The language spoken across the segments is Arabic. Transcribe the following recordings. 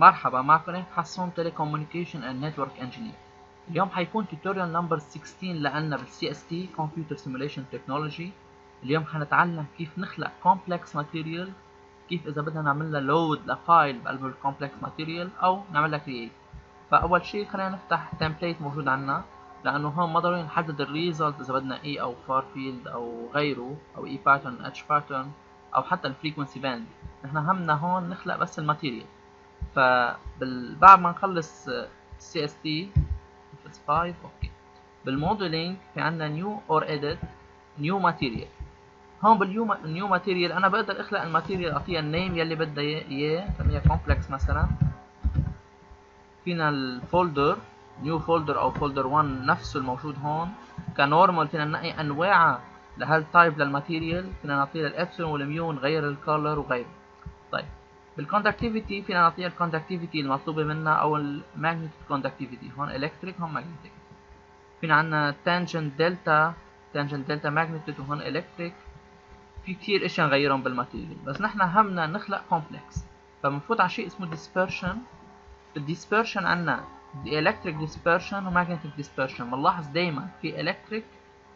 مرحبا معكم حسون telecommunication and network engineer اليوم حيكون tutorial number 16 لنا بال CST computer simulation technology اليوم حنتعلم كيف نخلق complex material كيف إذا بدنا نعمل لها load ل file بقلب ال complex material أو نعمل لها create فأول شيء خلينا نفتح template موجود عندنا لأنه هون ما ضروري نحدد ال result إذا بدنا E أو far field أو غيره أو E pattern H pattern أو حتى ال frequency band نحن همنا هون نخلق بس ال material فبعد ما نخلص CST S 5 okay. بال modeling في عندنا new or edit new material هون بال new new material أنا بقدر أخلق ال material أعطيها ال name يلي بدها إياه سميها complex مثلا. فينا ال folder new folder أو folder 1 نفسه الموجود هون. ك normal فينا ننقي أنواع لهال type لل material فينا نعطيها ال epsilon وال mu نغير ال color وغيره. طيب. بال conductivity فينا نعطيها ال conductivity المطلوبة منا أو ال magnetic conductivity هون electric هون magnetic فينا عنا tangent delta tangent delta magnetic وهون electric في كتير إشياء نغيرهم بال material بس نحن همنا نخلق complex فبنفوت على شيء اسمه dispersion. بال dispersion عنا dielectric dispersion و magnetic dispersion بنلاحظ دايما في electric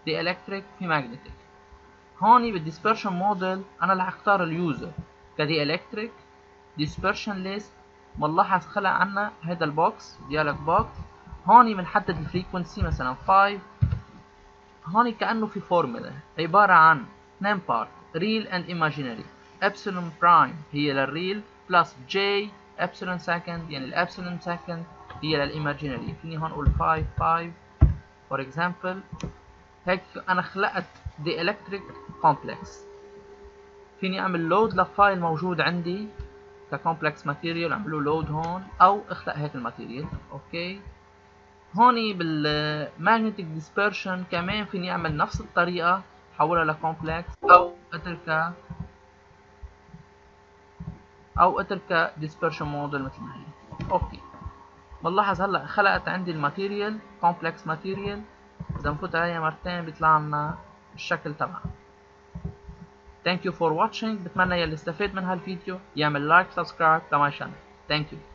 dielectric في magnetic هون بال dispersion model أنا رح أختار ال user ك dielectric dispersion list. بنلاحظ خلق عنا هذا ال box dialog box هون بنحدد ال frequency مثلا 5 هون كأنه في فورمولا عبارة عن اثنين part real and imaginary. epsilon prime هي لل real plus j epsilon second يعني ال epsilon second هي لل imaginary فيني هون أقول 5 5 for example هيك أنا خلقت the electric complex. فيني أعمل load ل file موجود عندي. ك complex material اعملوا load هون أو اخلق هيك ال material. okay؟ هون بال magnetic dispersion كمان فيني أعمل نفس الطريقة حولها ل complex أو اتركها أو اتركها dispersion model مثل ما هي. okay؟ بنلاحظ هلأ خلقت عندي ال material complex material إذا نفوت عليها مرتين بيطلع لنا الشكل تبعها Thank you for watching. بتمنى يلي استفاد من هالفيديو يعمل like subscribe ل my channel you.